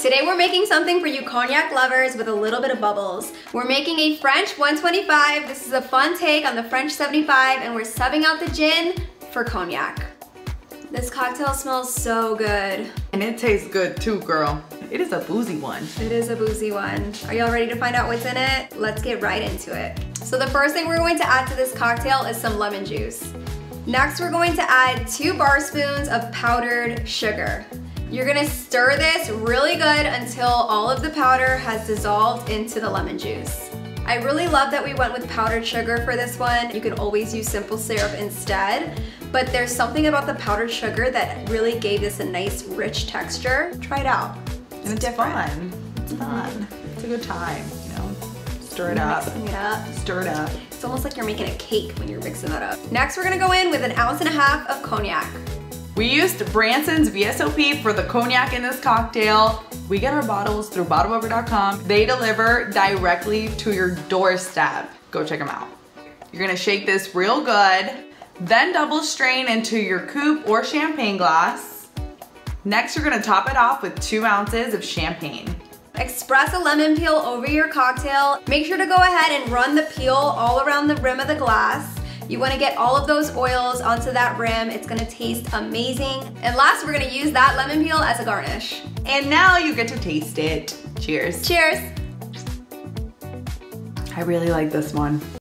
Today we're making something for you cognac lovers with a little bit of bubbles. We're making a French 125. This is a fun take on the French 75 and we're subbing out the gin for cognac. This cocktail smells so good. And it tastes good too, girl. It is a boozy one. It is a boozy one. Are y'all ready to find out what's in it? Let's get right into it. So the first thing we're going to add to this cocktail is some lemon juice. Next, we're going to add two bar spoons of powdered sugar. You're gonna stir this really good until all of the powder has dissolved into the lemon juice. I really love that we went with powdered sugar for this one. You can always use simple syrup instead, but there's something about the powdered sugar that really gave this a nice rich texture. Try it out. It's and it's different. fun. It's fun. It's a good time, you know. Stir it up. Mixing it up. Stir it up. It's almost like you're making a cake when you're mixing that up. Next, we're gonna go in with an ounce and a half of cognac. We used Branson's VSOP for the cognac in this cocktail. We get our bottles through bottleover.com. They deliver directly to your doorstep. Go check them out. You're gonna shake this real good, then double strain into your coupe or champagne glass. Next, you're gonna top it off with two ounces of champagne. Express a lemon peel over your cocktail. Make sure to go ahead and run the peel all around the rim of the glass. You wanna get all of those oils onto that rim. It's gonna taste amazing. And last, we're gonna use that lemon peel as a garnish. And now you get to taste it. Cheers. Cheers. I really like this one.